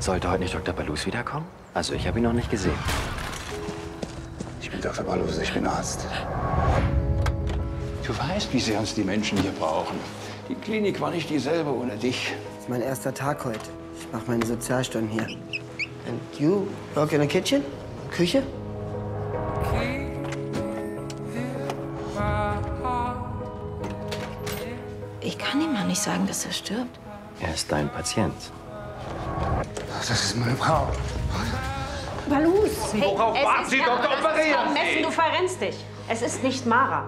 Sollte heute nicht Dr. Balus wiederkommen? Also ich habe ihn noch nicht gesehen. Ich bin Dr. Balus, ich bin Arzt. Du weißt, wie sehr uns die Menschen hier brauchen. Die Klinik war nicht dieselbe ohne dich. Das ist mein erster Tag heute. Ich mache meine Sozialstunden hier. And you work in the kitchen? Küche? Ich kann ihm mal nicht sagen, dass er stirbt. Er ist dein Patient. Das ist meine Frau. Balus! Hey, Worauf es warten ist Sie, alles Operieren vermessen, Sie! Du verrennst dich. Es ist nicht Mara.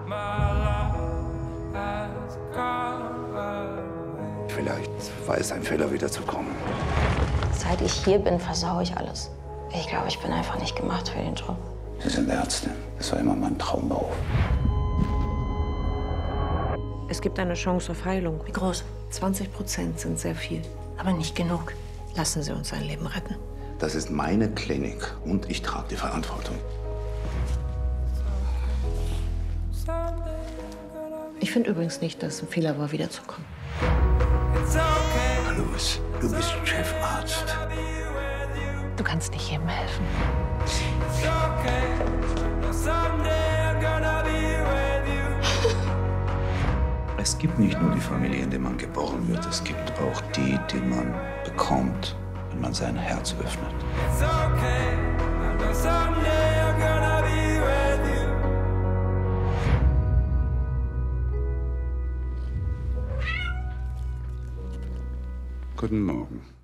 Vielleicht war es ein Fehler, wiederzukommen. Seit ich hier bin, versaue ich alles. Ich glaube, ich bin einfach nicht gemacht für den Job. Sie sind Ärztin. Das war immer mein Traumberuf. Es gibt eine Chance auf Heilung. Wie groß? 20 Prozent sind sehr viel. Aber nicht genug. Lassen Sie uns sein Leben retten. Das ist meine Klinik und ich trage die Verantwortung. Ich finde übrigens nicht, dass es ein Fehler war, wiederzukommen. Balus, du bist Chefarzt. Du kannst nicht jedem helfen. Es gibt nicht nur die Familie, in der man geboren wird, es gibt auch die, die man man sein Herz öffnet. Guten Morgen.